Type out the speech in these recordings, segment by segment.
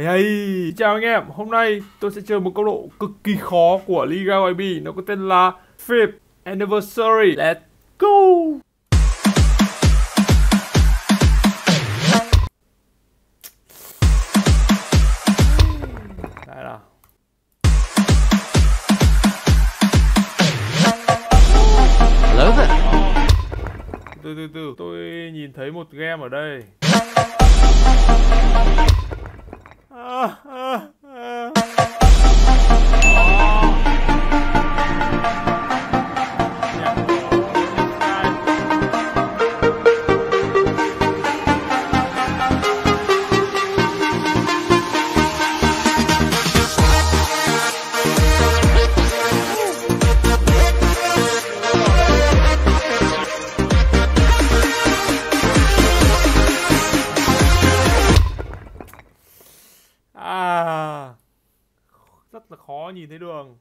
Hey, hey. Chào anh em, hôm nay tôi sẽ chơi một câu độ cực kỳ khó của Liga YB Nó có tên là Fifth Anniversary. Let's go! Đây nào. Hello there. Từ từ từ, tôi nhìn thấy một game ở đây 아, 아. Rất là khó nhìn thấy đường.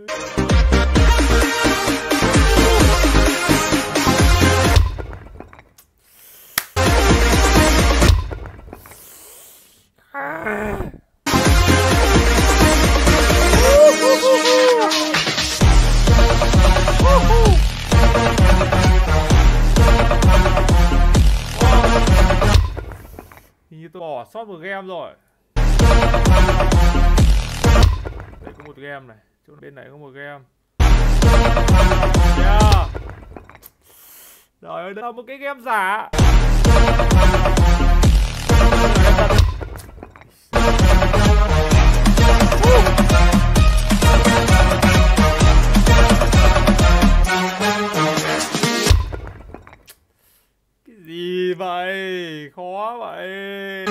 như tôi bỏ sót một game rồi. Đây có một game này Chỗ bên này có một game. Dạ. Yeah rồi ơi, đây là một cái game giả. Khó vậy.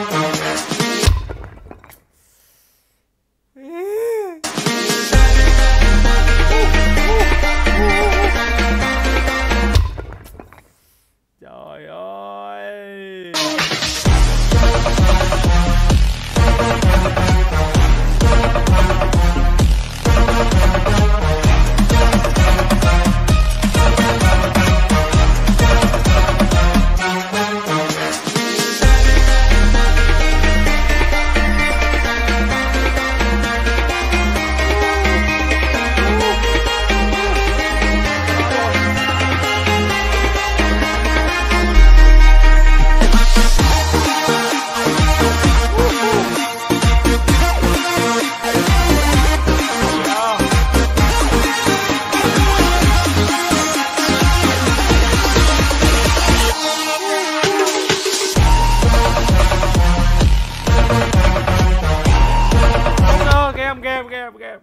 Em các em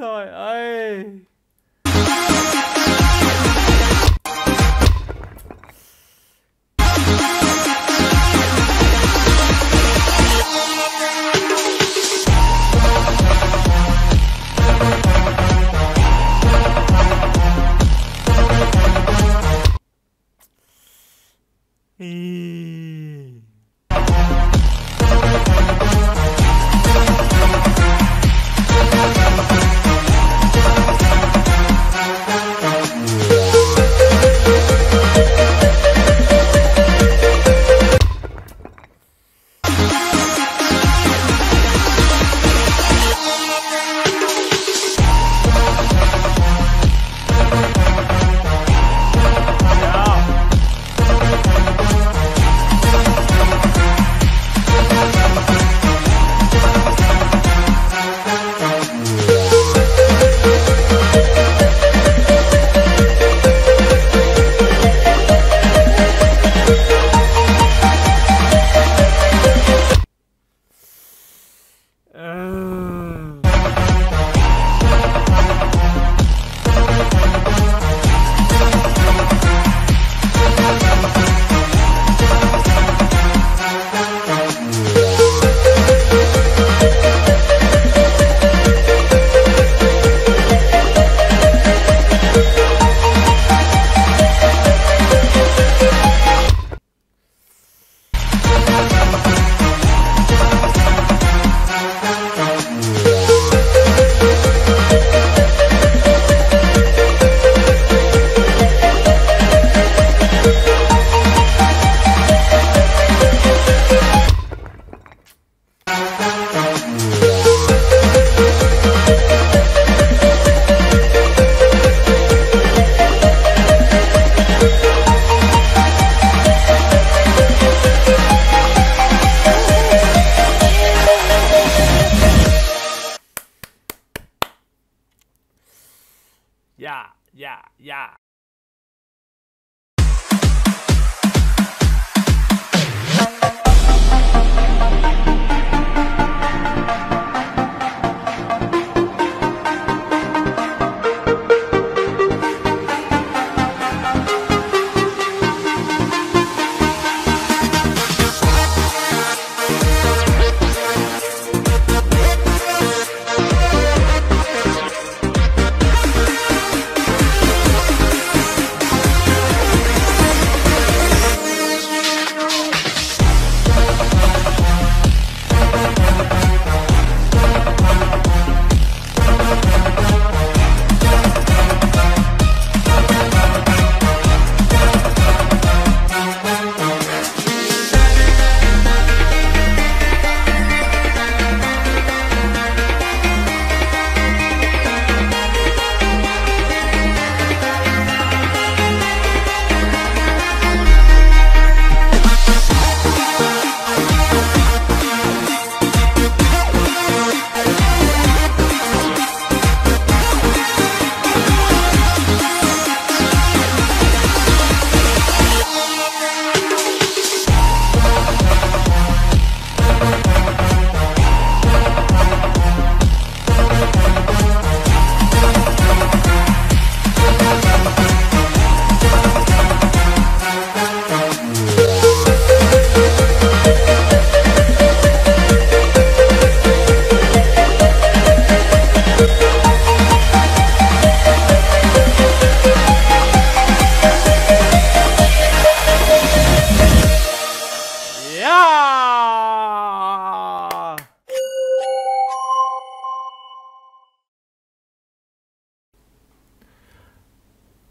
rồi ơi. Ý.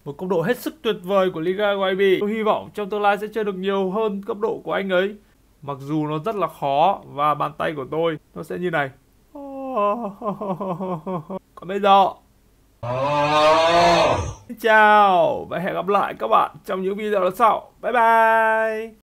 một cấp độ hết sức tuyệt vời của Liga YB. Tôi hy vọng trong tương lai sẽ chơi được nhiều hơn cấp độ của anh ấy. Mặc dù nó rất là khó và bàn tay của tôi nó sẽ như này. Còn bây giờ Xin chào và hẹn gặp lại các bạn trong những video lần sau. Bye bye.